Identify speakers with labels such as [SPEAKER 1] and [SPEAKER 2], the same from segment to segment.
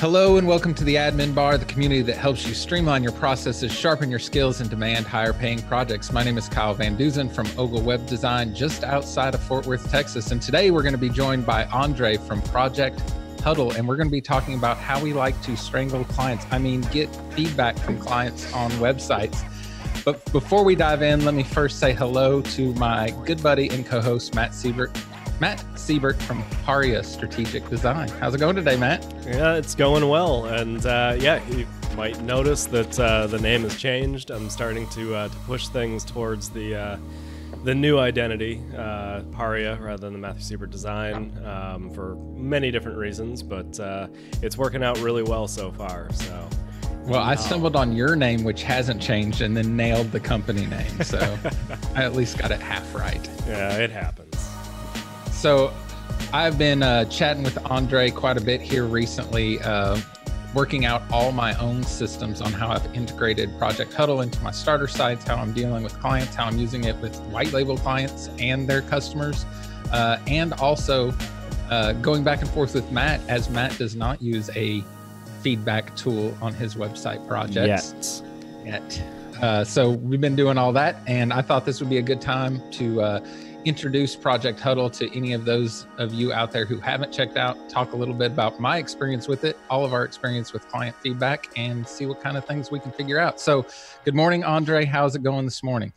[SPEAKER 1] Hello and welcome to the Admin Bar, the community that helps you streamline your processes, sharpen your skills, and demand higher paying projects. My name is Kyle Van Deusen from OGAL Web Design, just outside of Fort Worth, Texas. And today we're going to be joined by Andre from Project Huddle, and we're going to be talking about how we like to strangle clients. I mean, get feedback from clients on websites. But before we dive in, let me first say hello to my good buddy and co host, Matt Siebert. Matt Siebert from Paria Strategic Design. How's it going today, Matt?
[SPEAKER 2] Yeah, it's going well. And uh, yeah, you might notice that uh, the name has changed. I'm starting to, uh, to push things towards the uh, the new identity, uh, Paria, rather than the Matthew Siebert design, um, for many different reasons. But uh, it's working out really well so far. So.
[SPEAKER 1] Well, I stumbled on your name, which hasn't changed, and then nailed the company name. So I at least got it half right.
[SPEAKER 2] Yeah, it happens.
[SPEAKER 1] So I've been uh, chatting with Andre quite a bit here recently, uh, working out all my own systems on how I've integrated Project Huddle into my starter sites, how I'm dealing with clients, how I'm using it with white label clients and their customers, uh, and also uh, going back and forth with Matt, as Matt does not use a feedback tool on his website projects
[SPEAKER 2] Yet.
[SPEAKER 1] yet. Uh, so we've been doing all that, and I thought this would be a good time to uh, introduce Project Huddle to any of those of you out there who haven't checked out, talk a little bit about my experience with it, all of our experience with client feedback, and see what kind of things we can figure out. So, good morning, Andre. How's it going this morning?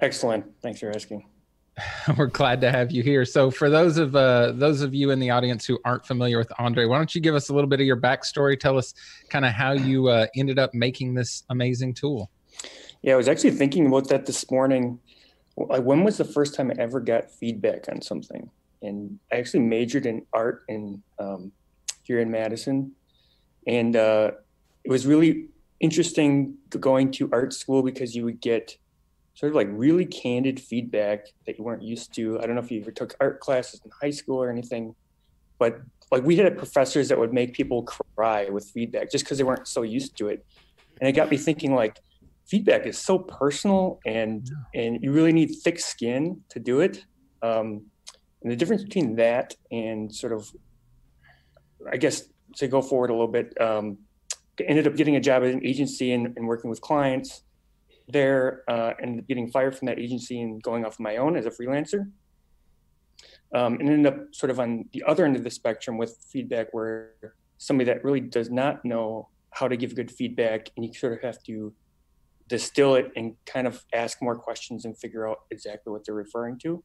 [SPEAKER 3] Excellent. Thanks for asking.
[SPEAKER 1] We're glad to have you here. So, for those of uh, those of you in the audience who aren't familiar with Andre, why don't you give us a little bit of your backstory? Tell us kind of how you uh, ended up making this amazing tool.
[SPEAKER 3] Yeah, I was actually thinking about that this morning when was the first time I ever got feedback on something? And I actually majored in art in um, here in Madison, and uh, it was really interesting going to art school because you would get sort of like really candid feedback that you weren't used to. I don't know if you ever took art classes in high school or anything, but like we had professors that would make people cry with feedback just because they weren't so used to it. And it got me thinking like, feedback is so personal and yeah. and you really need thick skin to do it um, and the difference between that and sort of i guess to go forward a little bit um, ended up getting a job at an agency and, and working with clients there uh, and getting fired from that agency and going off my own as a freelancer um, and ended up sort of on the other end of the spectrum with feedback where somebody that really does not know how to give good feedback and you sort of have to distill it and kind of ask more questions and figure out exactly what they're referring to.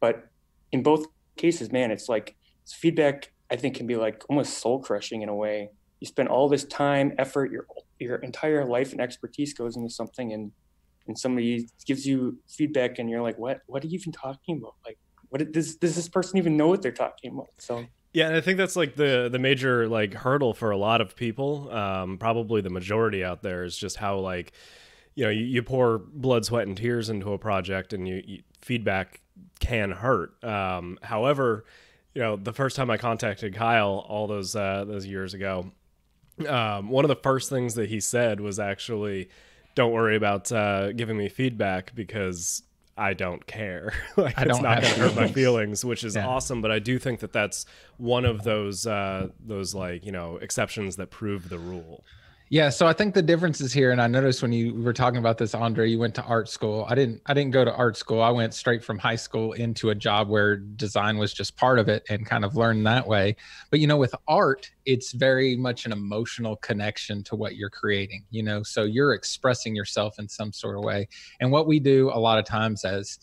[SPEAKER 3] But in both cases, man, it's like it's feedback. I think can be like almost soul crushing in a way. You spend all this time, effort, your your entire life and expertise goes into something, and and somebody gives you feedback, and you're like, what What are you even talking about? Like, what does does this person even know what they're talking about? So.
[SPEAKER 2] Yeah, and I think that's like the the major like hurdle for a lot of people. Um, probably the majority out there is just how like you know you, you pour blood sweat and tears into a project and you, you feedback can hurt um, however you know the first time i contacted kyle all those uh, those years ago um, one of the first things that he said was actually don't worry about uh, giving me feedback because I don't care. like I it's not going to hurt my feelings, which is yeah. awesome. But I do think that that's one of those uh, those like you know exceptions that prove the rule.
[SPEAKER 1] Yeah, so I think the difference is here, and I noticed when you were talking about this, Andre, you went to art school. I didn't. I didn't go to art school. I went straight from high school into a job where design was just part of it, and kind of learned that way. But you know, with art, it's very much an emotional connection to what you're creating. You know, so you're expressing yourself in some sort of way. And what we do a lot of times as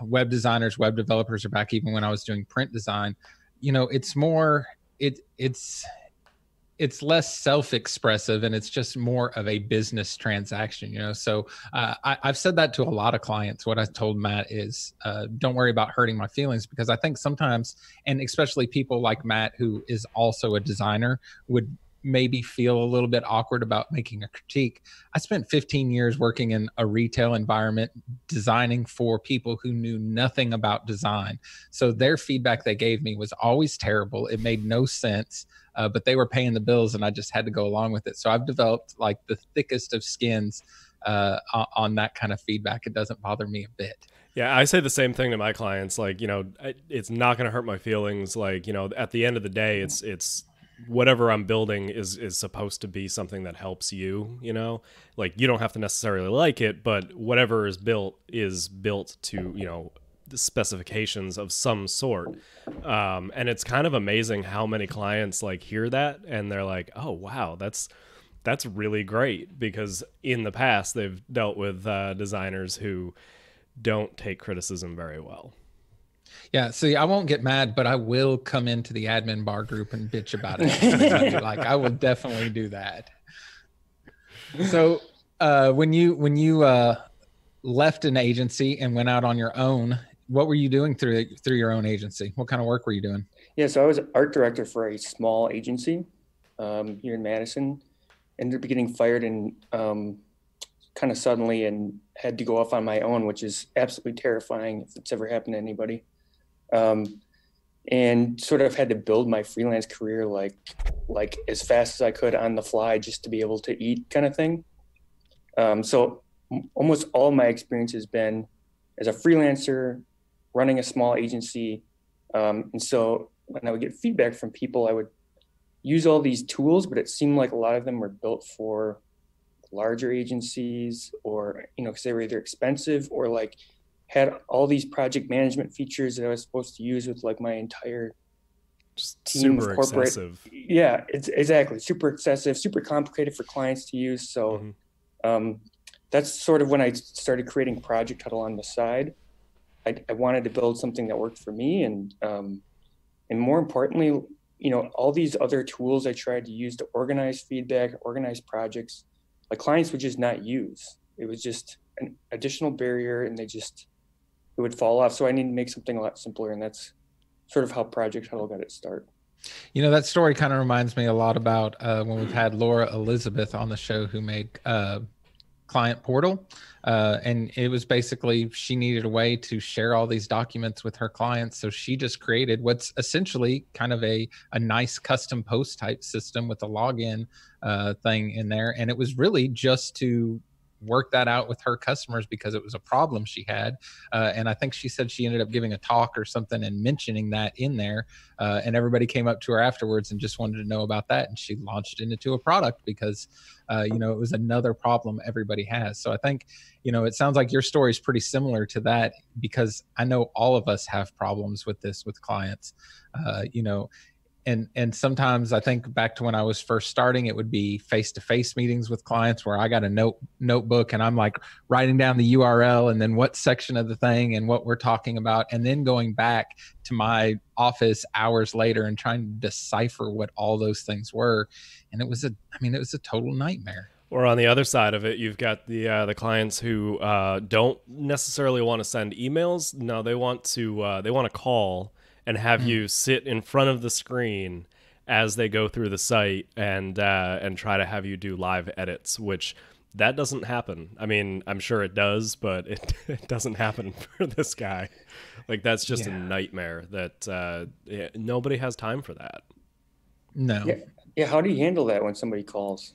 [SPEAKER 1] web designers, web developers, or back even when I was doing print design, you know, it's more. It it's it's less self-expressive and it's just more of a business transaction you know? So uh, I, have said that to a lot of clients. What i told matt is uh, don't worry about hurting my feelings because i think sometimes and especially people like matt who is also a designer would maybe feel a little bit awkward about making a critique. I spent 15 years working in a retail environment designing for people who knew nothing about design. So their feedback they gave me was always terrible. It made no sense, uh, but they were paying the bills and I just had to go along with it. So I've developed like the thickest of skins uh, on that kind of feedback. It doesn't bother me a bit.
[SPEAKER 2] Yeah, I say the same thing to my clients. Like, you know, it's not going to hurt my feelings. Like, you know, at the end of the day, it's it's whatever I'm building is is supposed to be something that helps you, you know? Like you don't have to necessarily like it, but whatever is built is built to, you know, the specifications of some sort. Um, and it's kind of amazing how many clients like hear that and they're like, "Oh, wow, that's that's really great because in the past they've dealt with uh, designers who don't take criticism very well.
[SPEAKER 1] Yeah, see, I won't get mad, but I will come into the admin bar group and bitch about it. like I will definitely do that. So, uh, when you when you uh, left an agency and went out on your own, what were you doing through through your own agency? What kind of work were you doing?
[SPEAKER 3] Yeah, so I was art director for a small agency um, here in Madison. Ended up getting fired and um, kind of suddenly, and had to go off on my own, which is absolutely terrifying if it's ever happened to anybody um, and sort of had to build my freelance career like like as fast as I could on the fly just to be able to eat kind of thing. Um, so almost all my experience has been as a freelancer running a small agency. Um, and so when I would get feedback from people, I would use all these tools, but it seemed like a lot of them were built for larger agencies or, you know, because they were either expensive or like had all these project management features that I was supposed to use with like my entire
[SPEAKER 2] Just team super corporate. Excessive.
[SPEAKER 3] Yeah, it's exactly super excessive, super complicated for clients to use. So mm-hmm. um, that's sort of when I started creating Project Huddle on the side. I, I wanted to build something that worked for me, and um, and more importantly, you know, all these other tools I tried to use to organize feedback, organize projects, like clients would just not use. It was just an additional barrier, and they just it would fall off. So I need to make something a lot simpler, and that's sort of how Project Huddle got its start.
[SPEAKER 1] You know, that story kind of reminds me a lot about uh, when we've had Laura Elizabeth on the show who made uh, Client Portal. Uh, and it was basically she needed a way to share all these documents with her clients. So she just created what's essentially kind of a, a nice custom post type system with a login uh, thing in there. And it was really just to work that out with her customers because it was a problem she had. Uh, and I think she said she ended up giving a talk or something and mentioning that in there. Uh, and everybody came up to her afterwards and just wanted to know about that. And she launched into a product because, uh, you know, it was another problem everybody has. So I think, you know, it sounds like your story is pretty similar to that because I know all of us have problems with this with clients. Uh, you know, and and sometimes I think back to when I was first starting, it would be face to face meetings with clients where I got a note notebook and I'm like writing down the URL and then what section of the thing and what we're talking about, and then going back to my office hours later and trying to decipher what all those things were, and it was a I mean it was a total nightmare.
[SPEAKER 2] Or on the other side of it, you've got the uh, the clients who uh, don't necessarily want to send emails. No, they want to uh, they want to call and have mm. you sit in front of the screen as they go through the site and uh, and try to have you do live edits, which that doesn't happen. I mean, I'm sure it does, but it, it doesn't happen for this guy. Like that's just yeah. a nightmare. That uh, yeah, nobody has time for that.
[SPEAKER 1] No.
[SPEAKER 3] Yeah. yeah. How do you handle that when somebody calls?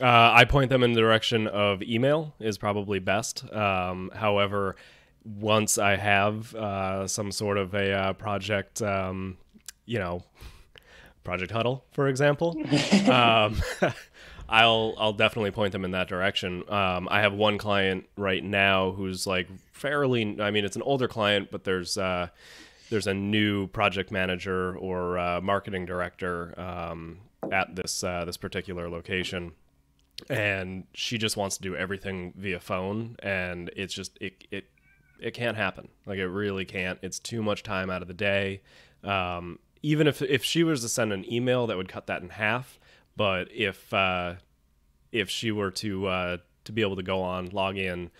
[SPEAKER 2] Uh, I point them in the direction of email is probably best. Um, however, once I have uh, some sort of a uh, project, um, you know, Project Huddle, for example, um, I'll I'll definitely point them in that direction. Um, I have one client right now who's like fairly. I mean, it's an older client, but there's uh, there's a new project manager or uh, marketing director um, at this uh, this particular location and she just wants to do everything via phone and it's just it, it it can't happen. Like it really can't. It's too much time out of the day. Um, even if if she was to send an email, that would cut that in half. But if uh, if she were to uh, to be able to go on, log in,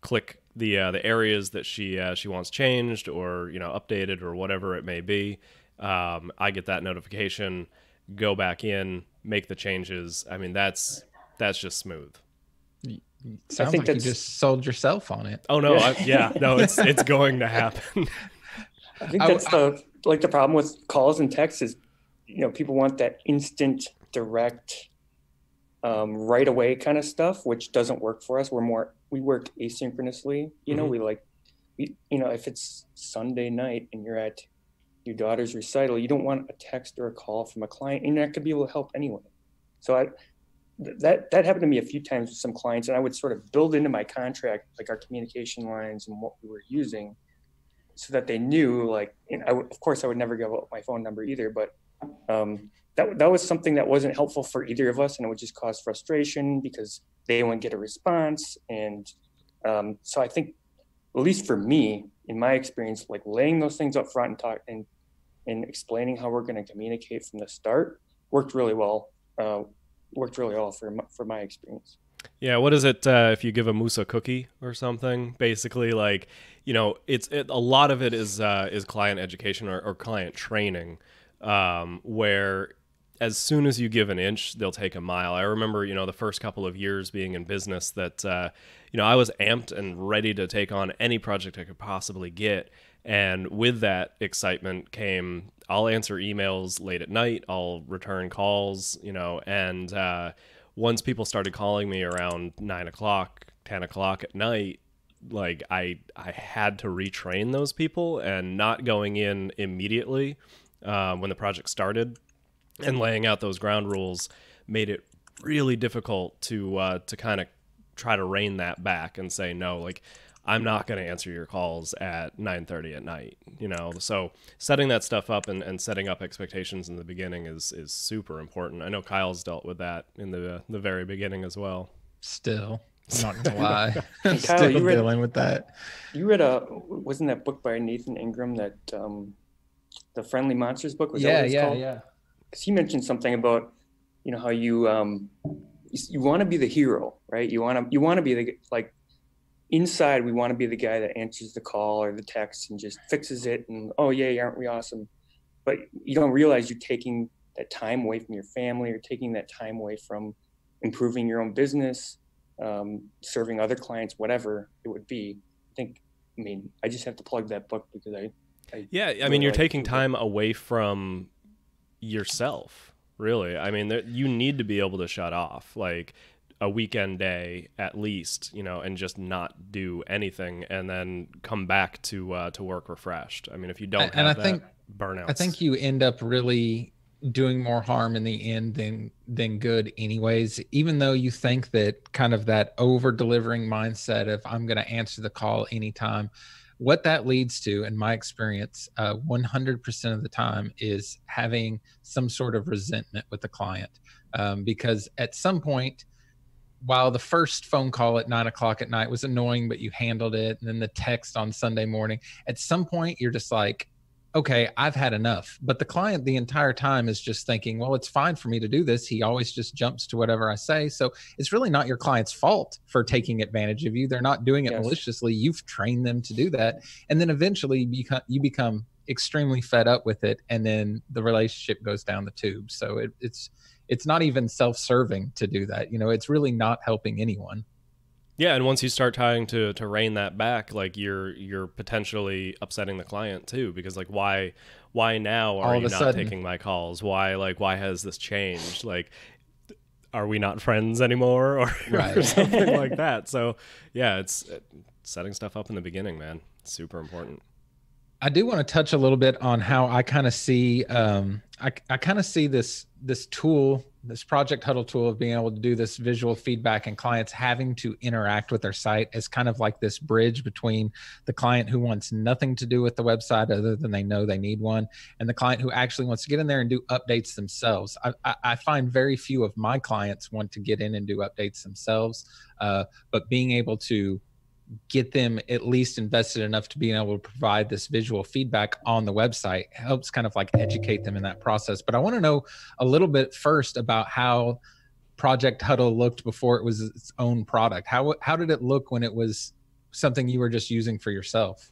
[SPEAKER 2] click the uh, the areas that she uh, she wants changed or you know updated or whatever it may be, um, I get that notification. Go back in, make the changes. I mean that's that's just smooth.
[SPEAKER 1] Sounds I think like you just sold yourself on it.
[SPEAKER 2] Oh no, I, yeah, no, it's it's going to happen.
[SPEAKER 3] I think that's I, the like the problem with calls and texts is, you know, people want that instant, direct, um, right away kind of stuff, which doesn't work for us. We're more we work asynchronously. You know, mm-hmm. we like, we, you know, if it's Sunday night and you're at your daughter's recital, you don't want a text or a call from a client, and you're not going to be able to help anyway. So I, that that happened to me a few times with some clients, and I would sort of build into my contract like our communication lines and what we were using, so that they knew. Like, you know, of course, I would never give up my phone number either, but um, that that was something that wasn't helpful for either of us, and it would just cause frustration because they wouldn't get a response, and um, so I think, at least for me, in my experience, like laying those things up front and talk and and explaining how we're going to communicate from the start worked really well. Uh, worked really well for my, for my experience.
[SPEAKER 2] Yeah, what is it uh, if you give a moose a cookie or something? Basically, like you know, it's it, a lot of it is uh, is client education or, or client training, um, where as soon as you give an inch, they'll take a mile. I remember, you know, the first couple of years being in business that, uh, you know, I was amped and ready to take on any project I could possibly get. And with that excitement came, I'll answer emails late at night, I'll return calls, you know, and uh, once people started calling me around nine o'clock, 10 o'clock at night, like I, I had to retrain those people and not going in immediately uh, when the project started. And laying out those ground rules made it really difficult to uh, to kind of try to rein that back and say no like i'm not going to answer your calls at 9.30 at night you know so setting that stuff up and, and setting up expectations in the beginning is is super important i know kyle's dealt with that in the the very beginning as well
[SPEAKER 1] still I'm not gonna lie. Kyle, Still you read, dealing with that.
[SPEAKER 3] You read a wasn't that book by Nathan Ingram that um, the Friendly Monsters book was?
[SPEAKER 1] Yeah, yeah, called? yeah
[SPEAKER 3] because he mentioned something about you know how you um you, you want to be the hero right you want to you want to be the like inside we want to be the guy that answers the call or the text and just fixes it and oh yeah aren't we awesome? But you don't realize you're taking that time away from your family or taking that time away from improving your own business um, serving other clients whatever it would be. I think i mean i just have to plug that book because i,
[SPEAKER 2] I yeah i mean you're taking time away from yourself really. I mean there, you need to be able to shut off. Like a weekend day at least you know and just not do anything and then come back to uh, to work refreshed. I mean if you don't and i that, think burnout
[SPEAKER 1] i think you end up really doing more harm in the end than than good anyways even though you think that kind of that over delivering mindset of i'm going to answer the call anytime what that leads to in my experience uh, 100% of the time is having some sort of resentment with the client um, because at some point while the first phone call at nine o'clock at night was annoying but you handled it and then the text on sunday morning at some point you're just like okay, I've had enough. But the client the entire time is just thinking, well, it's fine for me to do this. He always just jumps to whatever I say. So it's really not your client's fault for taking advantage of you. They're not doing it yes. maliciously. You've trained them to do that. And then eventually you become, you become extremely fed up with it. And then the relationship goes down the tube. So it, it's, it's not even self-serving to do that. You know, it's really not helping anyone.
[SPEAKER 2] Yeah, and once you start trying to to rein that back, like you're you're potentially upsetting the client too, because like why why now are you not sudden. taking my calls? Why like why has this changed? Like are we not friends anymore or, right. or something like that? So yeah, it's it, setting stuff up in the beginning, man. It's super important.
[SPEAKER 1] I do want to touch a little bit on how I kind of see um, I, I kind of see this this tool, this project huddle tool of being able to do this visual feedback and clients having to interact with their site as kind of like this bridge between the client who wants nothing to do with the website other than they know they need one and the client who actually wants to get in there and do updates themselves. I, I, I find very few of my clients want to get in and do updates themselves, uh, but being able to get them at least invested enough to being able to provide this visual feedback on the website. Helps kind of like educate them in that process. But i want to know a little bit first about how project huddle looked before it was its own product. How how did it look when it was something you were just using for yourself?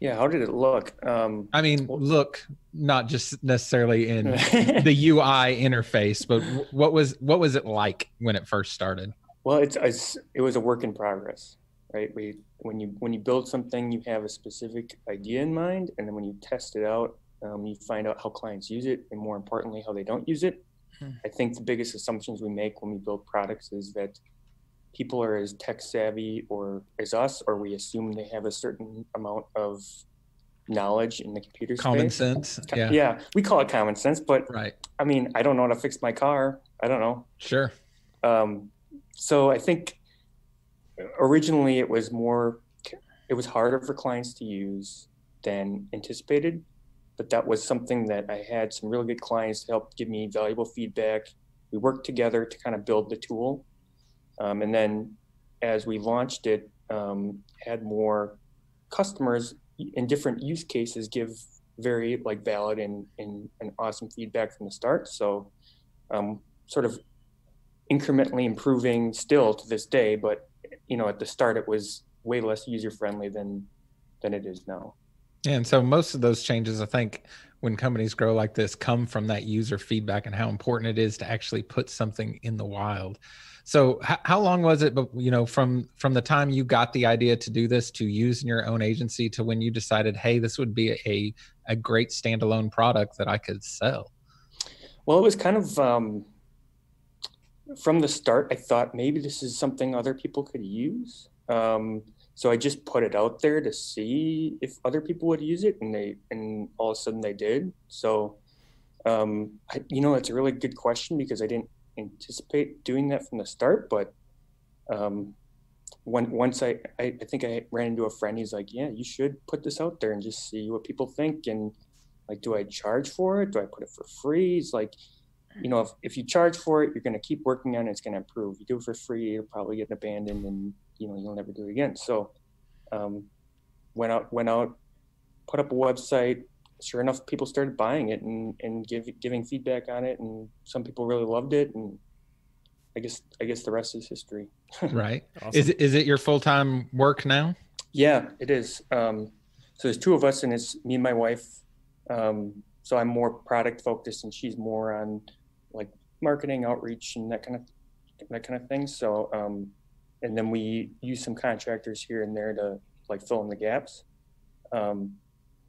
[SPEAKER 3] Yeah how did it look? Um,
[SPEAKER 1] i mean look not just necessarily in the ui interface but what was what was it like when it first started?
[SPEAKER 3] Well it's, it's it was a work in progress right? We when you when you build something, you have a specific idea in mind, and then when you test it out, um, you find out how clients use it, and more importantly, how they don't use it. Hmm. I think the biggest assumptions we make when we build products is that people are as tech savvy or as us, or we assume they have a certain amount of knowledge in the computer
[SPEAKER 1] common
[SPEAKER 3] space.
[SPEAKER 1] sense. Yeah.
[SPEAKER 3] Yeah, we call it common sense, but
[SPEAKER 1] Right.
[SPEAKER 3] I mean, I don't know how to fix my car. I don't know.
[SPEAKER 1] Sure.
[SPEAKER 3] Um, so I think originally it was more, it was harder for clients to use than anticipated. But that was something that I had some really good clients to help give me valuable feedback. We worked together to kind of build the tool. Um, and then as we launched it, um, had more customers in different use cases give very like valid and, and, and awesome feedback from the start. So um, sort of incrementally improving still to this day, but you know, at the start it was way less user friendly than than it is now.
[SPEAKER 1] And so most of those changes, I think, when companies grow like this, come from that user feedback and how important it is to actually put something in the wild. So, h- how long was it? But you know, from from the time you got the idea to do this to use in your own agency to when you decided, hey, this would be a a great standalone product that I could sell.
[SPEAKER 3] Well, it was kind of um, from the start. I thought maybe this is something other people could use. Um, so I just put it out there to see if other people would use it, and they and all of a sudden they did. So, um, I, you know, it's a really good question because I didn't anticipate doing that from the start, but um, when, once I, I, I think I ran into a friend, he's like, yeah, you should put this out there and just see what people think. And like, do I charge for it? Do I put it for free? It's like, you know, if, if you charge for it, you're going to keep working on it. It's going to improve. You do it for free, you'll probably get abandoned and, you know, you'll never do it again. So, um, went out, went out, put up a website. Sure enough, people started buying it and, and give, giving feedback on it. And some people really loved it. And I guess, I guess the rest is history.
[SPEAKER 1] right.
[SPEAKER 2] Awesome.
[SPEAKER 1] Is it is it your full time work now?
[SPEAKER 3] Yeah, it is. Um, so there's two of us, and it's me and my wife. Um, so I'm more product focused, and she's more on like marketing, outreach, and that kind of that kind of thing. So, um, and then we use some contractors here and there to like fill in the gaps. Um,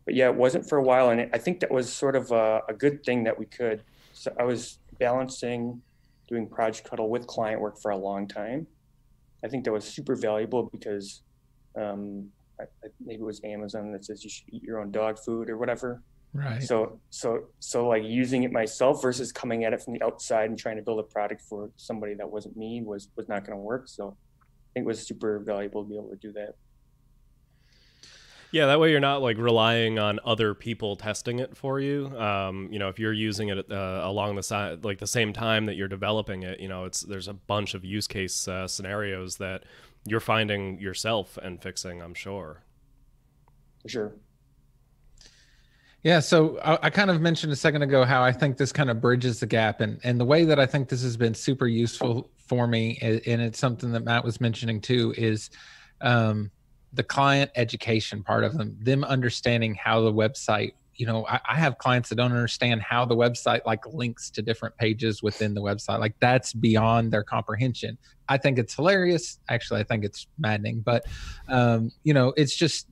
[SPEAKER 3] but yeah, it wasn't for a while, and I think that was sort of a, a good thing that we could. So I was balancing doing project Huddle with client work for a long time. I think that was super valuable because um, I, I, maybe it was Amazon that says you should eat your own dog food or whatever.
[SPEAKER 1] Right.
[SPEAKER 3] So so so like using it myself versus coming at it from the outside and trying to build a product for somebody that wasn't me was was not going to work. So I think it was super valuable to be able to do that.
[SPEAKER 2] Yeah, that way you're not like relying on other people testing it for you. Um, you know, if you're using it uh, along the side, like the same time that you're developing it, you know, it's there's a bunch of use case uh, scenarios that you're finding yourself and fixing. I'm sure.
[SPEAKER 3] For sure.
[SPEAKER 1] Yeah, so I, I, kind of mentioned a second ago how I think this kind of bridges the gap, and and the way that I think this has been super useful for me, and it's something that Matt was mentioning too, is um, the client education part of them, them understanding how the website. You know, I, I have clients that don't understand how the website like links to different pages within the website. Like that's beyond their comprehension. I think it's hilarious. Actually, I think it's maddening, but um, you know, it's just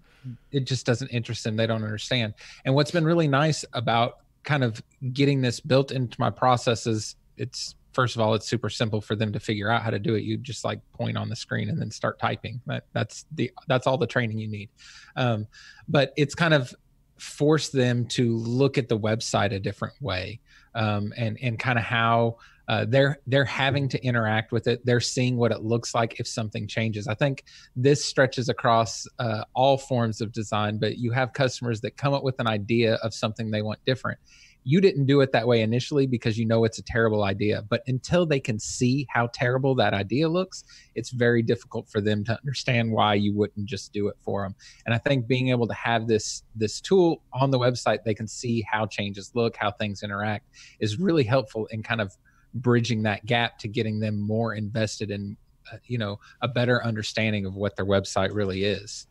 [SPEAKER 1] it just doesn't interest them. They don't understand. And what's been really nice about kind of getting this built into my processes, it's first of all, it's super simple for them to figure out how to do it. You just like point on the screen and then start typing. That that's the that's all the training you need. Um, but it's kind of forced them to look at the website a different way um, and and kind of how uh, they're they're having to interact with it. They're seeing what it looks like if something changes. I think this stretches across uh, all forms of design, but you have customers that come up with an idea of something they want different. You didn't do it that way initially because you know it's a terrible idea, but until they can see how terrible that idea looks, it's very difficult for them to understand why you wouldn't just do it for them. And I think being able to have this this tool on the website, they can see how changes look, how things interact, is really helpful in kind of bridging that gap to getting them more invested in uh, you know a better understanding of what their website really is.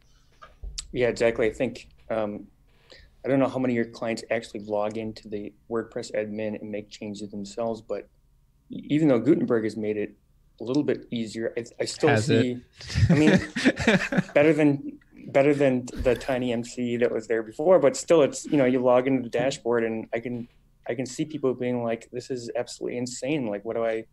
[SPEAKER 3] Yeah exactly. I think um, i don't know how many of your clients actually log into the wordpress admin and make changes themselves but even though gutenberg has made it a little bit easier i, I still
[SPEAKER 1] Has
[SPEAKER 3] see i mean better than better than the TinyMCE that was there before but still it's you know you log into the dashboard and i can I can see people being like, "This is absolutely insane! Like, what do I?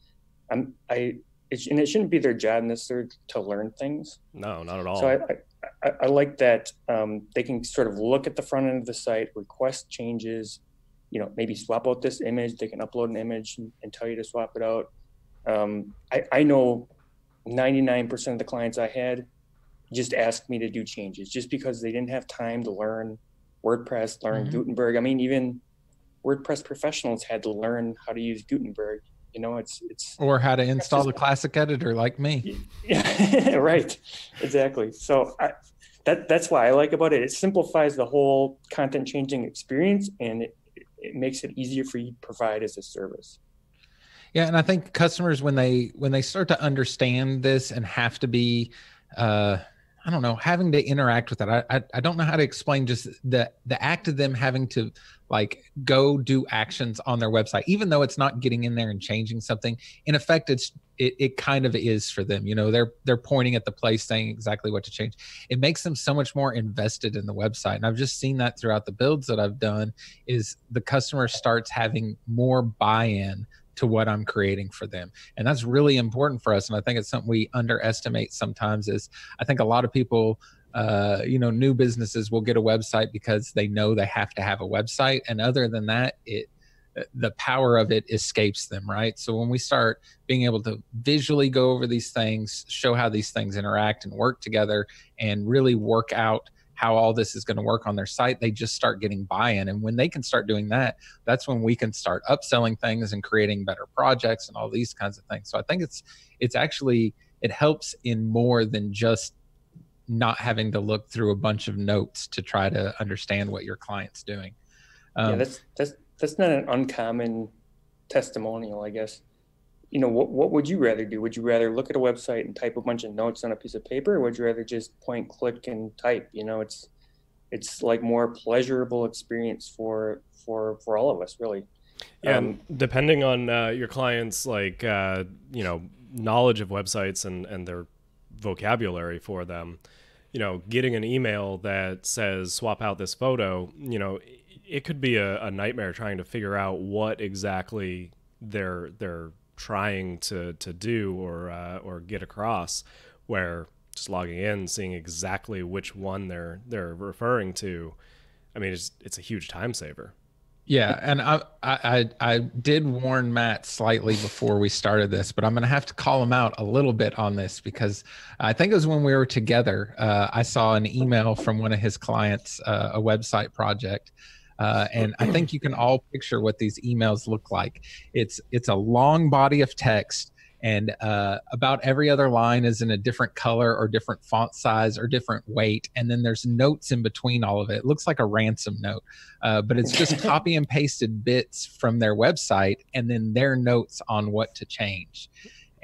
[SPEAKER 3] I'm I." It, and it shouldn't be their job necessarily to learn things.
[SPEAKER 2] No, not at all.
[SPEAKER 3] So I, I, I, I like that um, they can sort of look at the front end of the site, request changes, you know, maybe swap out this image. They can upload an image and, and tell you to swap it out. Um, I, I know 99% of the clients I had just asked me to do changes just because they didn't have time to learn WordPress, learn mm-hmm. Gutenberg. I mean, even WordPress professionals had to learn how to use Gutenberg. You know, it's it's
[SPEAKER 1] or how to install the classic editor, like me.
[SPEAKER 3] Yeah, right. Exactly. So I, that that's why I like about it. It simplifies the whole content changing experience, and it, it makes it easier for you to provide as a service.
[SPEAKER 1] Yeah, and I think customers when they when they start to understand this and have to be uh I don't know, having to interact with it. I, I, I don't know how to explain just the the act of them having to like go do actions on their website, even though it's not getting in there and changing something. In effect, it's it, it kind of is for them. You know, they're they're pointing at the place, saying exactly what to change. It makes them so much more invested in the website, and I've just seen that throughout the builds that I've done. Is the customer starts having more buy-in to what I'm creating for them. And that's really important for us. And I think it's something we underestimate sometimes is I think a lot of people uh, you know, new businesses will get a website because they know they have to have a website. And other than that, it the power of it escapes them, right? So when we start being able to visually go over these things, show how these things interact and work together, and really work out how all this is going to work on their site they just start getting buy-in and when they can start doing that that's when we can start upselling things and creating better projects and all these kinds of things so i think it's it's actually it helps in more than just not having to look through a bunch of notes to try to understand what your client's doing
[SPEAKER 3] um, yeah that's that's that's not an uncommon testimonial i guess you know, what, what would you rather do? Would you rather look at a website and type a bunch of notes on a piece of paper, or would you rather just point, click, and type? You know, it's it's like more pleasurable experience for for for all of us, really.
[SPEAKER 2] Yeah, um, depending on uh, your client's like uh, you know knowledge of websites and and their vocabulary for them, you know, getting an email that says swap out this photo, you know, it could be a, a nightmare trying to figure out what exactly they're they're trying to to do or uh, or get across where just logging in seeing exactly which one they're they're referring to i mean it's it's a huge time saver
[SPEAKER 1] yeah and i i i did warn matt slightly before we started this but i'm gonna have to call him out a little bit on this because i think it was when we were together uh, i saw an email from one of his clients uh, a website project uh, and I think you can all picture what these emails look like. It's it's a long body of text, and uh, about every other line is in a different color or different font size or different weight, and then there's notes in between all of it. It looks like a ransom note, uh, but it's just copy and pasted bits from their website and then their notes on what to change.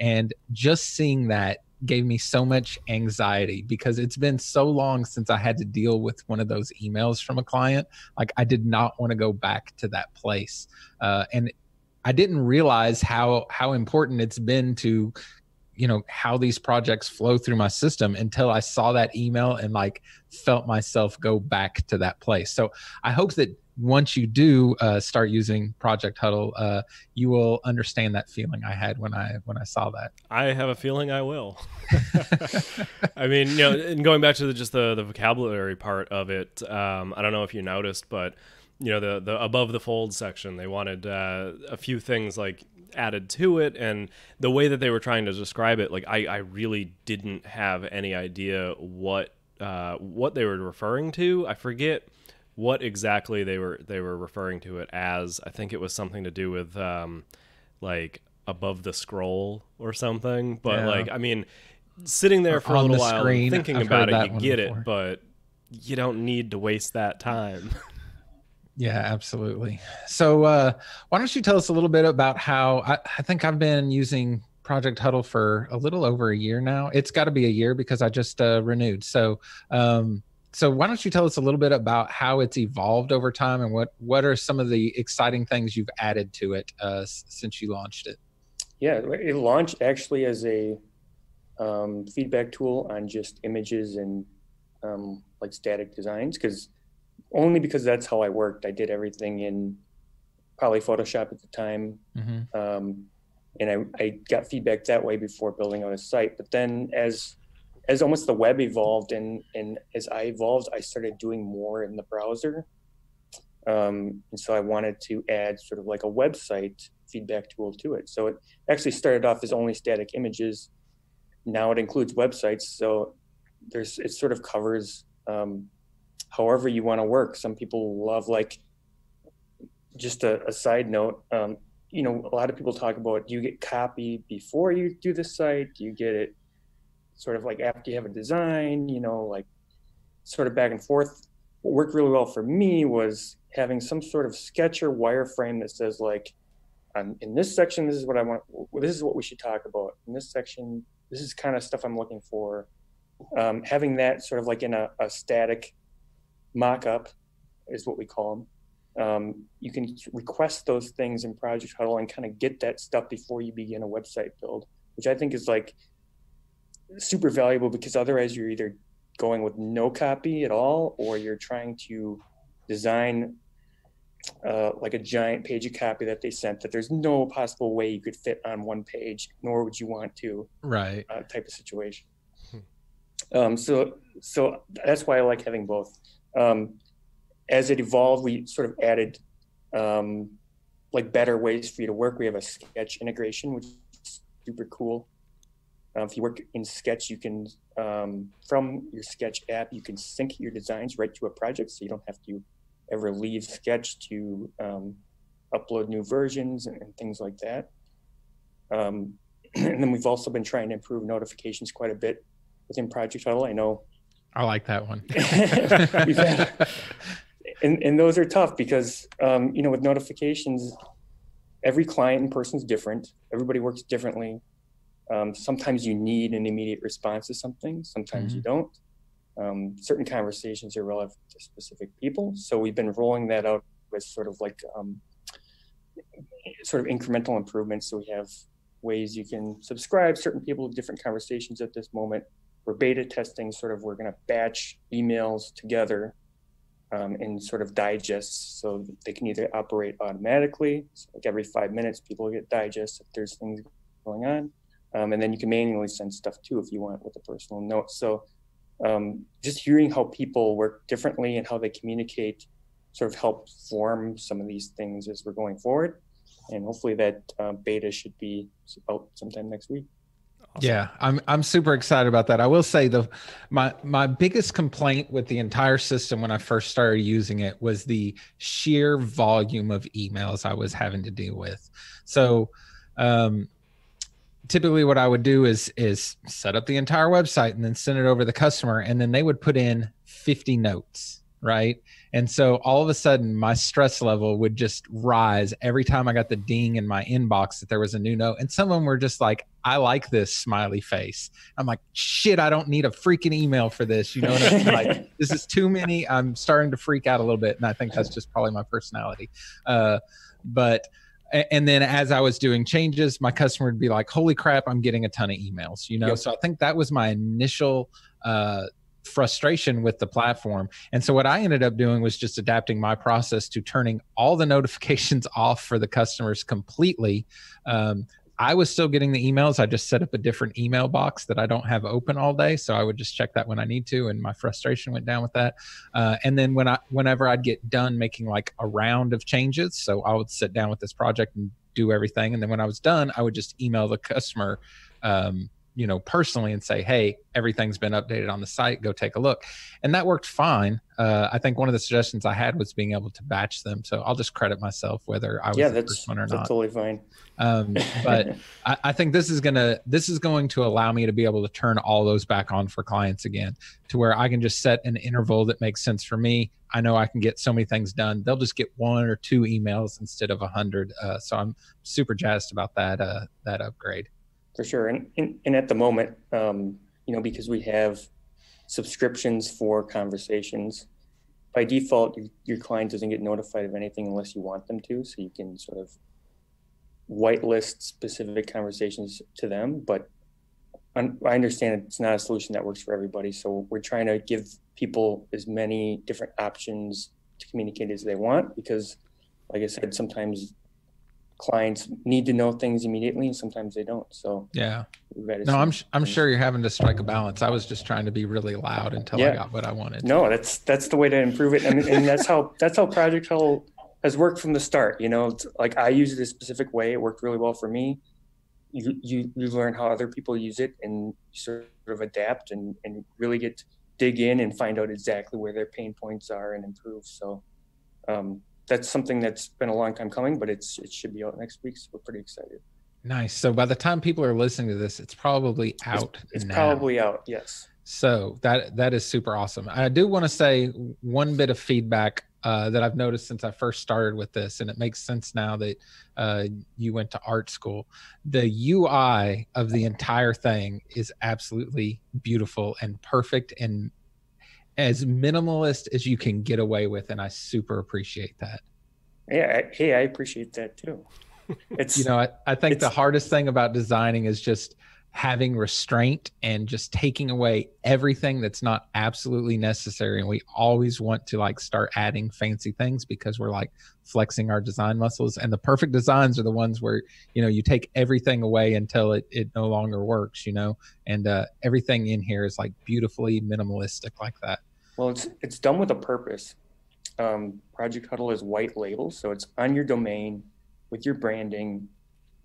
[SPEAKER 1] And just seeing that gave me so much anxiety because it's been so long since I had to deal with one of those emails from a client. Like I did not want to go back to that place, uh, and I didn't realize how how important it's been to you know how these projects flow through my system until i saw that email and like felt myself go back to that place so i hope that once you do uh, start using Project Huddle, uh, you will understand that feeling I had when I when I saw that.
[SPEAKER 2] I have a feeling I will. I mean, you know, and going back to the, just the the vocabulary part of it, um, I don't know if you noticed, but you know, the the above the fold section, they wanted uh, a few things like added to it, and the way that they were trying to describe it, like I I really didn't have any idea what uh, what they were referring to. I forget what exactly they were they were referring to it as. I think it was something to do with um, like above the scroll or something. But yeah. like, I mean, sitting there for a little the while screen, thinking I've about it, you get before. it, but you don't need to waste that time.
[SPEAKER 1] yeah, absolutely. So, uh, why don't you tell us a little bit about how I, I think I've been using Project Huddle for a little over a year now. It's got to be a year because I just uh, renewed. So, um, so why don't you tell us a little bit about how it's evolved over time and what what are some of the exciting things you've added to it uh, since you launched it
[SPEAKER 3] yeah it launched actually as a um, feedback tool on just images and um, like static designs because only because that's how i worked i did everything in probably photoshop at the time mm-hmm. um, and I, I got feedback that way before building out a site but then as as almost the web evolved and and as I evolved, I started doing more in the browser. Um, and so I wanted to add sort of like a website feedback tool to it. So it actually started off as only static images. Now it includes websites. So there's it sort of covers um, however you want to work. Some people love like just a, a side note. Um, you know, a lot of people talk about do you get copy before you do the site? Do you get it sort of like after you have a design? You know, like sort of back and forth. What worked really well for me was having some sort of sketch or wireframe that says like, in this section, this is what I want. This is what we should talk about. In this section, this is kind of stuff I'm looking for. Um, having that sort of like in a, a static mock-up is what we call them um, you can request those things in Project Huddle and kind of get that stuff before you begin a website build, which I think is like super valuable because otherwise you're either going with no copy at all or you're trying to design uh, like a giant page of copy that they sent that there's no possible way you could fit on one page, nor would you want to.
[SPEAKER 1] Right.
[SPEAKER 3] Uh, type of situation. Hmm. Um, so, so that's why I like having both. Um, as it evolved, we sort of added um, like better ways for you to work. We have a sketch integration, which is super cool. Um, if you work in Sketch, you can, um, from your Sketch app, you can sync your designs right to a project. So you don't have to ever leave Sketch to um, upload new versions and, and, things like that. Um, and then we've also been trying to improve notifications quite a bit within Project Huddle. I know.
[SPEAKER 1] I like that one.
[SPEAKER 3] had, and and those are tough because um, you know with notifications every client and person is different. Everybody works differently. Um, sometimes you need an immediate response to something. Sometimes mm-hmm. you don't. Um, certain conversations are relevant to specific people. So we've been rolling that out with sort of like um, sort of incremental improvements. So we have ways you can subscribe certain people to different conversations at this moment we're beta testing sort of we're going to batch emails together um, in sort of digests so they can either operate automatically, so like every five minutes, people get digests if there's things going on. Um, and then you can manually send stuff too if you want with a personal note. So um, just hearing how people work differently and how they communicate sort of help form some of these things as we're going forward. And hopefully that uh, beta should be out sometime next week.
[SPEAKER 1] Awesome. Yeah, I'm I'm super excited about that. I will say the my my biggest complaint with the entire system when I first started using it was the sheer volume of emails I was having to deal with. So um typically what I would do is is set up the entire website and then send it over to the customer and then they would put in 50 notes, right? And so all of a sudden, my stress level would just rise every time I got the ding in my inbox that there was a new note. And some of them were just like, I like this smiley face. I'm like, shit, I don't need a freaking email for this. You know what I mean? like, this is too many. I'm starting to freak out a little bit. And I think that's just probably my personality. Uh, but, and then as I was doing changes, my customer would be like, holy crap, I'm getting a ton of emails, you know? Yep. So I think that was my initial, uh, frustration with the platform. And so what I ended up doing was just adapting my process to turning all the notifications off for the customers completely. Um, I was still getting the emails. I just set up a different email box that I don't have open all day, so I would just check that when I need to, and my frustration went down with that. Uh, and then when I, whenever I'd get done making like a round of changes, so I would sit down with this project and do everything, and then when I was done, I would just email the customer um, you know personally and say hey everything's been updated on the site. Go take a look. And that worked fine. Uh, i think one of the suggestions i had was being able to batch them. So i'll just credit myself whether i was
[SPEAKER 3] yeah,
[SPEAKER 1] the
[SPEAKER 3] that's,
[SPEAKER 1] first one or
[SPEAKER 3] that's
[SPEAKER 1] not.
[SPEAKER 3] totally fine.
[SPEAKER 1] Um, but I, I, think this is gonna this is going to allow me to be able to turn all those back on for clients again to where i can just set an interval that makes sense for me. I know i can get so many things done. They'll just get one or two emails instead of a hundred. Uh, so i'm super jazzed about that uh, that upgrade
[SPEAKER 3] for sure. And, and, and at the moment, um, you know, because we have subscriptions for conversations, by default, your, your client doesn't get notified of anything unless you want them to. So you can sort of whitelist specific conversations to them. But I understand it's not a solution that works for everybody. So we're trying to give people as many different options to communicate as they want because, like I said, sometimes clients need to know things immediately and sometimes they don't. So
[SPEAKER 1] yeah, no, I'm I'm sure you're having to strike a balance. I was just trying to be really loud until yeah. I got what I wanted.
[SPEAKER 3] No, that's that's the way to improve it, and, and that's how that's how Project Huddle has worked from the start. You know, like I use it a specific way. It worked really well for me. You you you learn how other people use it and sort of adapt and and really get dig in and find out exactly where their pain points are and improve. So. Um, that's something that's been a long time coming, but it's it should be out next week. So we're pretty excited.
[SPEAKER 1] Nice. So by the time people are listening to this, it's probably out.
[SPEAKER 3] It's, it's probably out. Yes.
[SPEAKER 1] So that that is super awesome. I do want to say one bit of feedback uh, that I've noticed since I first started with this, and it makes sense now that uh, you went to art school. The UI of the entire thing is absolutely beautiful and perfect and as minimalist as you can get away with, and I super appreciate that.
[SPEAKER 3] Yeah, hey, I appreciate that too.
[SPEAKER 1] It's you know, I, I think the hardest thing about designing is just having restraint and just taking away everything that's not absolutely necessary. And we always want to like start adding fancy things because we're like flexing our design muscles. And the perfect designs are the ones where you know you take everything away until it, it no longer works you know? And uh, everything in here is like beautifully minimalistic like that.
[SPEAKER 3] Well it's it's done with a purpose. Um, project huddle is white label so it's on your domain with your branding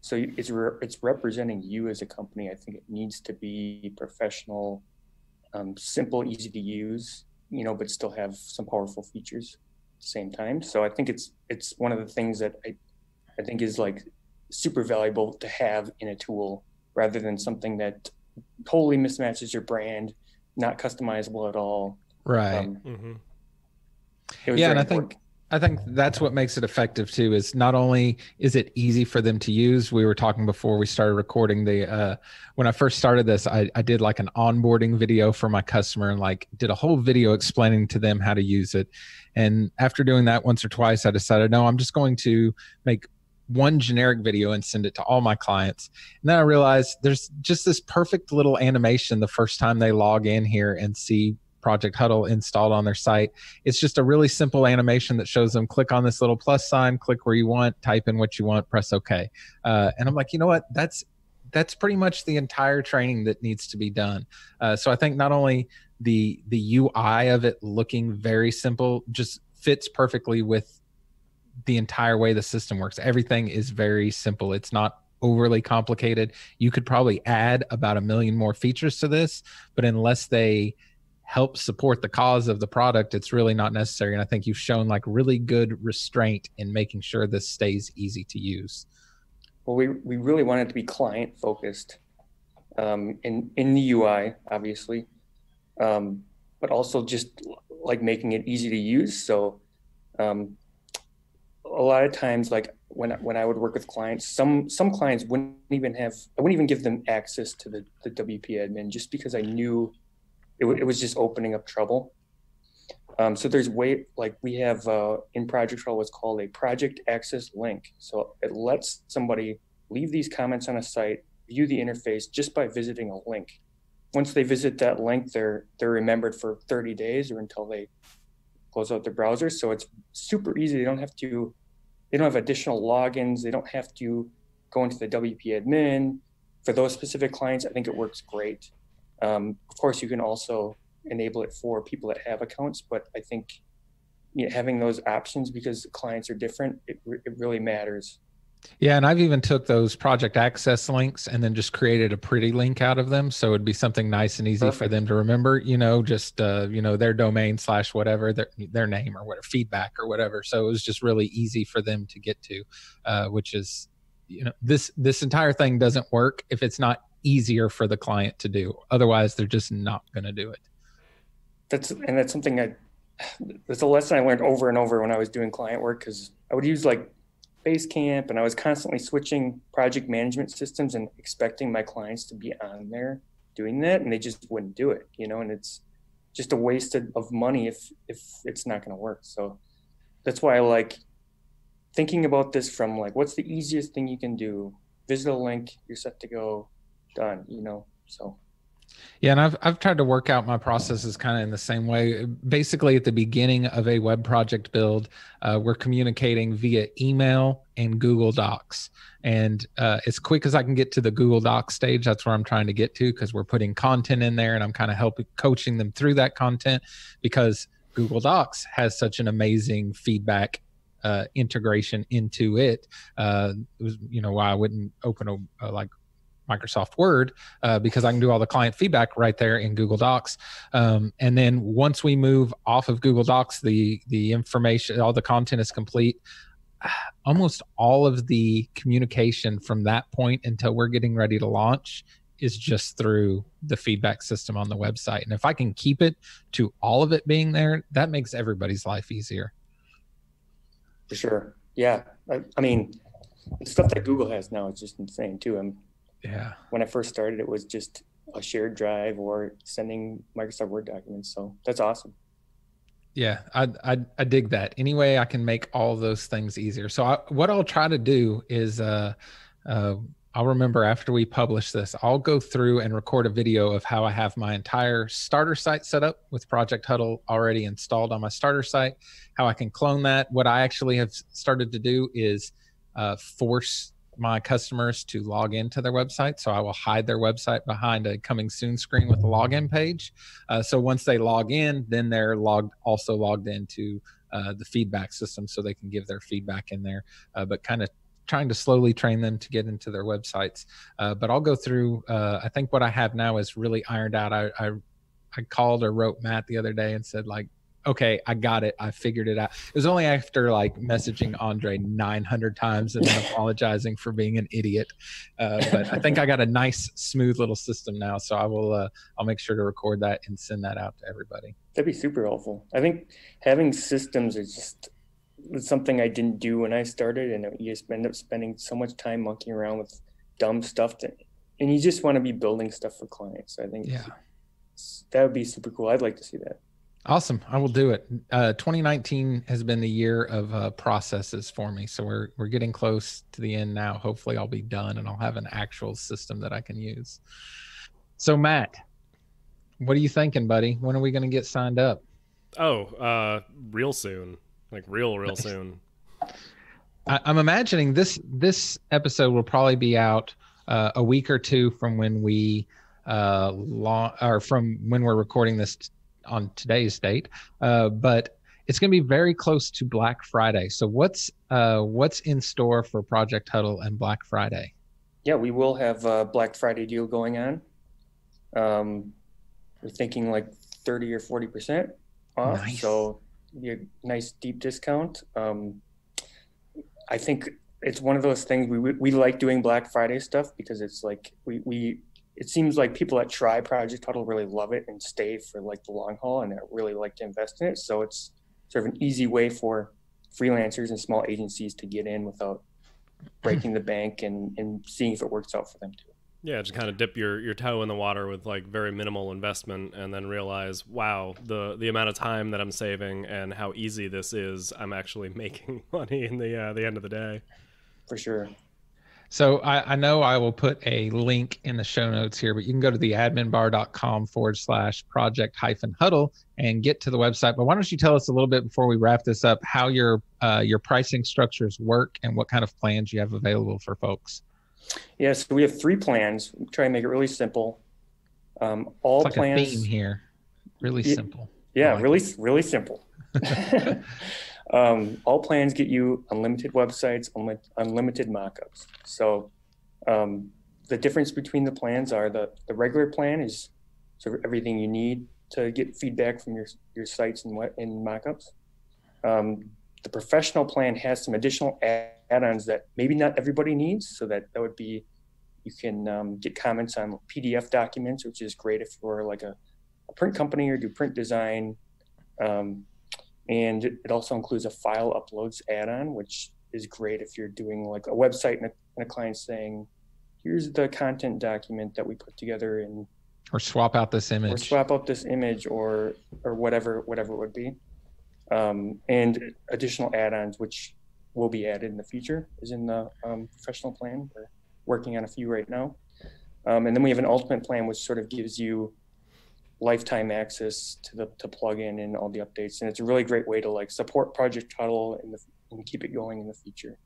[SPEAKER 3] so it's re- it's representing you as a company. I think it needs to be professional, um, simple, easy to use, you know, but still have some powerful features at the same time. So I think it's it's one of the things that I I think is like super valuable to have in a tool rather than something that totally mismatches your brand, not customizable at all.
[SPEAKER 1] Right. Um, mm-hmm. Yeah, and I important. think I think that's what makes it effective too. Is not only is it easy for them to use. We were talking before we started recording the. Uh, when I first started this, I, I did like an onboarding video for my customer and like did a whole video explaining to them how to use it. And after doing that once or twice, I decided no, I'm just going to make one generic video and send it to all my clients. And then I realized there's just this perfect little animation the first time they log in here and see Project Huddle installed on their site. It's just a really simple animation that shows them click on this little plus sign, click where you want, type in what you want, press OK. Uh, and I'm like, you know what? That's that's pretty much the entire training that needs to be done. Uh, so I think not only the the UI of it looking very simple just fits perfectly with the entire way the system works. Everything is very simple. It's not overly complicated. You could probably add about a million more features to this, but unless they help support the cause of the product, it's really not necessary. And I think you've shown like really good restraint in making sure this stays easy to use.
[SPEAKER 3] Well, we, we really want it to be client focused um, in, in the UI, obviously, um, but also just like making it easy to use. So um, a lot of times, like when, when I would work with clients, some, some clients wouldn't even have, I wouldn't even give them access to the, the WP admin just because I knew it, it was just opening up trouble. Um, so there's way like we have uh, in Project Huddle what's called a project access link. So it lets somebody leave these comments on a site, view the interface just by visiting a link. Once they visit that link, they're they're remembered for 30 days or until they close out their browser. So it's super easy. They don't have to they don't have additional logins. They don't have to go into the WP admin. For those specific clients, I think it works great. Um, of course, you can also enable it for people that have accounts, but I think you know, having those options because clients are different, it, it really matters.
[SPEAKER 1] Yeah, and I've even took those project access links and then just created a pretty link out of them, so it'd be something nice and easy Perfect. for them to remember. You know, just uh, you know their domain slash whatever their their name or whatever feedback or whatever. So it was just really easy for them to get to, uh, which is you know this this entire thing doesn't work if it's not easier for the client to do. Otherwise, they're just not going to do it.
[SPEAKER 3] That's and that's something I that's a lesson I learned over and over when I was doing client work because I would use like Basecamp and I was constantly switching project management systems and expecting my clients to be on there doing that and they just wouldn't do it, you know, and it's just a waste of money if if it's not going to work. So that's why I like thinking about this from like what's the easiest thing you can do? Visit a link, you're set to go, done, you know. So
[SPEAKER 1] Yeah, and I've I've tried to work out my processes kind of in the same way. Basically, at the beginning of a web project build, uh, we're communicating via email and Google Docs, and uh, as quick as I can get to the Google Docs stage, that's where I'm trying to get to because we're putting content in there, and I'm kind of helping coaching them through that content because Google Docs has such an amazing feedback uh, integration into it. Uh, it was, you know, why I wouldn't open a, a like Microsoft Word uh, because I can do all the client feedback right there in Google Docs. Um, and then once we move off of Google Docs, the the information, all the content is complete. Almost all of the communication from that point until we're getting ready to launch is just through the feedback system on the website. And if I can keep it to all of it being there, that makes everybody's life easier.
[SPEAKER 3] For sure. Yeah. I, I mean, the stuff that Google has now is just insane too. I'm
[SPEAKER 1] yeah.
[SPEAKER 3] When I first started, it was just a shared drive or sending Microsoft Word documents. So that's awesome.
[SPEAKER 1] Yeah, I, I, I dig that. Anyway, I can make all those things easier. So I, what I'll try to do is, uh, uh, I'll remember after we publish this, I'll go through and record a video of how I have my entire starter site set up with Project Huddle already installed on my starter site, how I can clone that. What I actually have started to do is uh, force my customers to log into their website. So I will hide their website behind a coming soon screen with a login page. Uh, so once they log in, then they're logged also logged into uh, the feedback system so they can give their feedback in there. Uh, but kind of trying to slowly train them to get into their websites. Uh, but I'll go through. Uh, I think what I have now is really ironed out. I, I I called or wrote Matt the other day and said like okay, I got it. I figured it out. It was only after like messaging Andre 900 times and then apologizing for being an idiot. Uh, but I think I got a nice, smooth little system now. So I will, uh, I'll make sure to record that and send that out to everybody.
[SPEAKER 3] That'd be super helpful. I think having systems is just something I didn't do when I started, and you just end up spending so much time monkeying around with dumb stuff that, and you just want to be building stuff for clients. I think
[SPEAKER 1] yeah.
[SPEAKER 3] that would be super cool. I'd like to see that.
[SPEAKER 1] Awesome. I will do it. Uh, 2019 has been the year of uh, processes for me. So we're, we're getting close to the end now. Hopefully I'll be done and I'll have an actual system that I can use. So Matt, what are you thinking, buddy? When are we going to get signed up?
[SPEAKER 2] Oh, uh, real soon, like real, real soon.
[SPEAKER 1] I, am imagining this, this episode will probably be out uh, a week or two from when we, uh, long, or from when we're recording this on today's date, uh, but it's going to be very close to Black Friday. So what's uh, what's in store for Project Huddle and Black Friday?
[SPEAKER 3] Yeah, we will have a Black Friday deal going on. Um, we're thinking like thirty or forty percent off. Nice. So a nice deep discount. Um, I think it's one of those things we we like doing Black Friday stuff because it's like we we it seems like people that try Project Huddle really love it and stay for like the long haul and they really like to invest in it. So it's sort of an easy way for freelancers and small agencies to get in without breaking the bank and, and seeing if it works out for them too.
[SPEAKER 2] Yeah, just kind of dip your, your toe in the water with like very minimal investment and then realize, wow, the the amount of time that I'm saving and how easy this is, I'm actually making money in the uh, the end of the day.
[SPEAKER 3] For sure.
[SPEAKER 1] So I, I, know I will put a link in the show notes here, but you can go to the adminbar.com forward slash project hyphen huddle and get to the website. But why don't you tell us a little bit before we wrap this up how your uh, your pricing structures work and what kind of plans you have available for folks?
[SPEAKER 3] Yes, yeah, so we have three plans. We try and make it really simple. Um, all
[SPEAKER 1] like
[SPEAKER 3] plans
[SPEAKER 1] here, really
[SPEAKER 3] yeah,
[SPEAKER 1] simple.
[SPEAKER 3] Yeah, like really, it. really simple. Um, all plans get you unlimited websites, unlimited mockups. So um, the difference between the plans are the, the regular plan is sort of everything you need to get feedback from your, your sites and, what, and mockups. Um, the professional plan has some additional add-ons that maybe not everybody needs. So that, that would be, you can um, get comments on PDF documents, which is great if you're like a, a print company or do print design. Um, and it also includes a file uploads add-on, which is great if you're doing like a website and a, and a client saying, here's the content document that we put together and
[SPEAKER 1] or swap out this image.
[SPEAKER 3] or swap out this image or or whatever whatever it would be. Um, and additional add-ons which will be added in the future is in the um, professional plan. We're working on a few right now. Um, and then we have an ultimate plan, which sort of gives you lifetime access to the to plug in and all the updates. And it's a really great way to like support Project Huddle and, the, and keep it going in the future.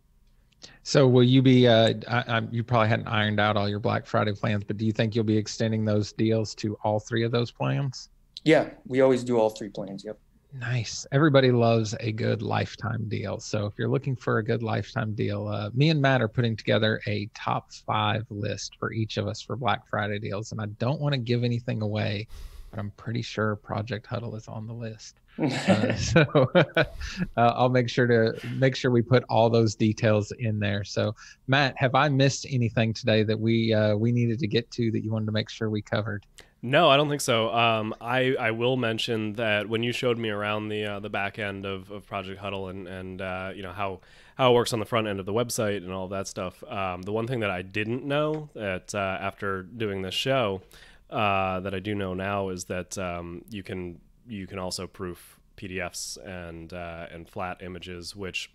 [SPEAKER 1] So will you be? Uh, I, I, you probably hadn't ironed out all your Black Friday plans, but do you think you'll be extending those deals to all three of those plans?
[SPEAKER 3] Yeah, we always do all three plans. Yep.
[SPEAKER 1] Nice. Everybody loves a good lifetime deal. So if you're looking for a good lifetime deal, uh, me and Matt are putting together a top five list for each of us for Black Friday deals. And I don't want to give anything away, but I'm pretty sure Project Huddle is on the list. uh, so uh, I'll make sure to make sure we put all those details in there. So Matt, have I missed anything today that we uh, we needed to get to that you wanted to make sure we covered?
[SPEAKER 2] No, I don't think so. Um, I I will mention that when you showed me around the uh, the back end of, of Project Huddle and and uh, you know how how it works on the front end of the website and all that stuff. Um, the one thing that I didn't know that uh, after doing this show uh, that I do know now is that um, you can you can also proof PDFs and uh, and flat images, which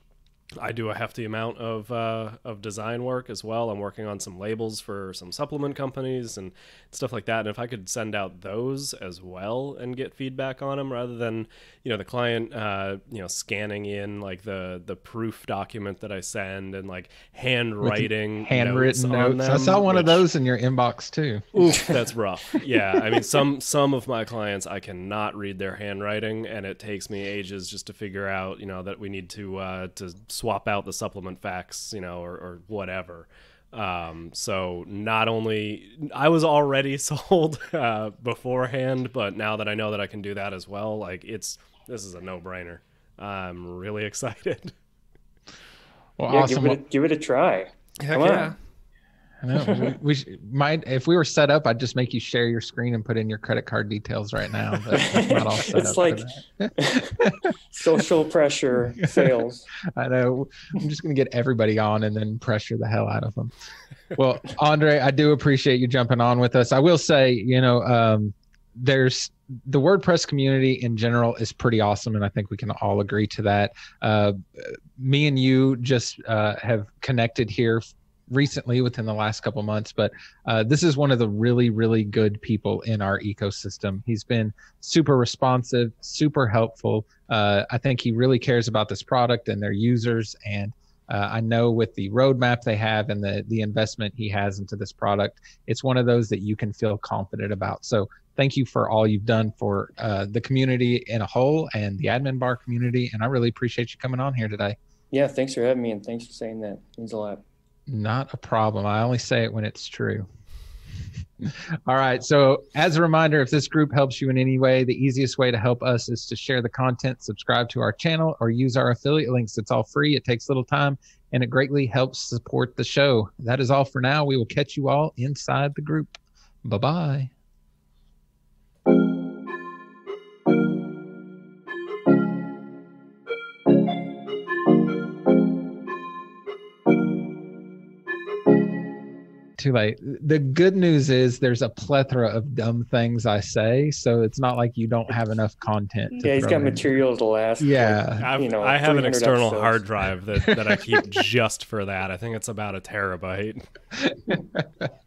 [SPEAKER 2] I do a hefty amount of uh, of design work as well. I'm working on some labels for some supplement companies and stuff like that. And if I could send out those as well and get feedback on them, rather than you know the client uh, you know scanning in like the the proof document that I send and like handwriting
[SPEAKER 1] handwritten notes. notes. Them, I saw one which, of those in your inbox too.
[SPEAKER 2] Oof, that's rough. Yeah, I mean some some of my clients I cannot read their handwriting, and it takes me ages just to figure out you know that we need to uh, to swap out the supplement facts, you know, or, or whatever. Um, so not only I was already sold uh, beforehand, but now that I know that I can do that as well, like it's this is a no brainer. I'm really excited.
[SPEAKER 3] Well, yeah, awesome. Give it, a, give it a try.
[SPEAKER 2] Heck Come yeah. on.
[SPEAKER 1] I know. we, we might if we were set up, I'd just make you share your screen and put in your credit card details right now. But
[SPEAKER 3] not all set it's like social pressure fails.
[SPEAKER 1] I know. I'm just gonna get everybody on and then pressure the hell out of them. Well, Andre, I do appreciate you jumping on with us. I will say, you know, um, there's the WordPress community in general is pretty awesome, and I think we can all agree to that. Uh, me and you just uh, have connected here recently within the last couple months, but uh, this is one of the really, really good people in our ecosystem. He's been super responsive, super helpful. Uh, I think he really cares about this product and their users. And uh, I know with the roadmap they have and the the investment he has into this product, it's one of those that you can feel confident about. So thank you for all you've done for uh, the community in a whole and the admin bar community. And I really appreciate you coming on here today.
[SPEAKER 3] Yeah, thanks for having me and thanks for saying that. It means a lot.
[SPEAKER 1] Not a problem. I only say it when it's true. All right. So, as a reminder, if this group helps you in any way, the easiest way to help us is to share the content, subscribe to our channel, or use our affiliate links. It's all free. It takes little time and it greatly helps support the show. That is all for now. We will catch you all inside the group. Bye bye. Too late. The good news is there's a plethora of dumb things I say, so it's not like you don't have enough content.
[SPEAKER 3] yeah, he's got in. material to last.
[SPEAKER 1] Yeah,
[SPEAKER 2] like, you know, I have an external episodes. hard drive that, that I keep just for that. I think it's about a terabyte.